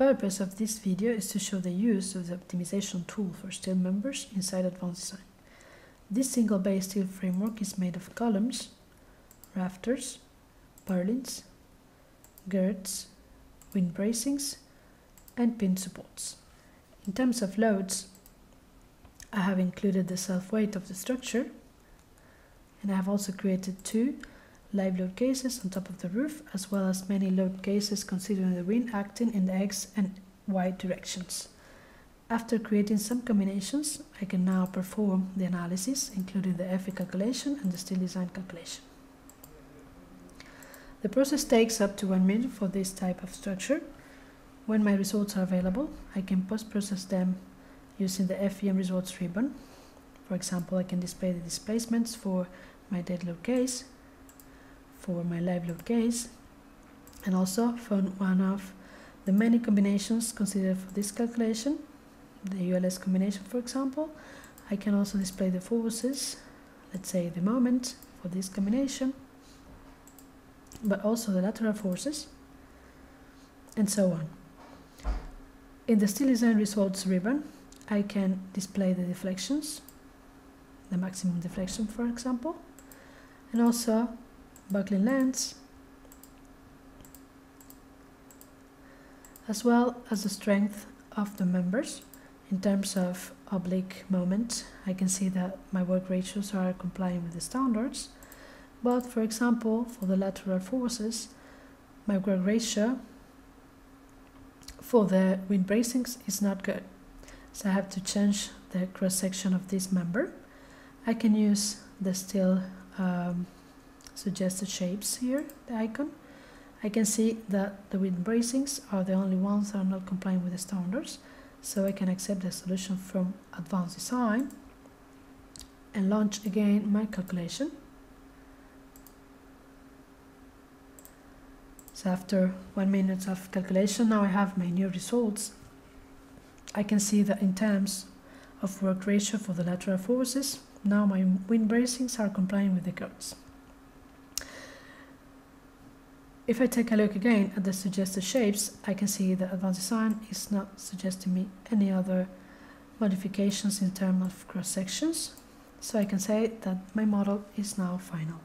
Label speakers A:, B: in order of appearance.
A: purpose of this video is to show the use of the optimization tool for steel members inside Advance Design. This single base steel framework is made of columns, rafters, purlins, girts, wind bracings, and pin supports. In terms of loads, I have included the self-weight of the structure and I have also created two live load cases on top of the roof as well as many load cases considering the wind acting in the X and Y directions. After creating some combinations, I can now perform the analysis including the FE calculation and the steel design calculation. The process takes up to one minute for this type of structure. When my results are available, I can post-process them using the FEM results ribbon. For example, I can display the displacements for my dead load case, for my live load case, and also for one of the many combinations considered for this calculation, the ULS combination for example, I can also display the forces, let's say the moment for this combination, but also the lateral forces, and so on. In the Steel Design Results ribbon, I can display the deflections, the maximum deflection for example, and also buckling lengths, as well as the strength of the members in terms of oblique moment. I can see that my work ratios are complying with the standards but for example, for the lateral forces, my work ratio for the wind bracings is not good. So I have to change the cross section of this member. I can use the steel um, suggested shapes here, the icon. I can see that the wind bracings are the only ones that are not complying with the standards. So I can accept the solution from Advance Design and launch again my calculation. So after one minute of calculation, now I have my new results. I can see that in terms of work ratio for the lateral forces, now my wind bracings are complying with the codes. If I take a look again at the suggested shapes, I can see that Advance Design is not suggesting me any other modifications in terms of cross sections. So I can say that my model is now final.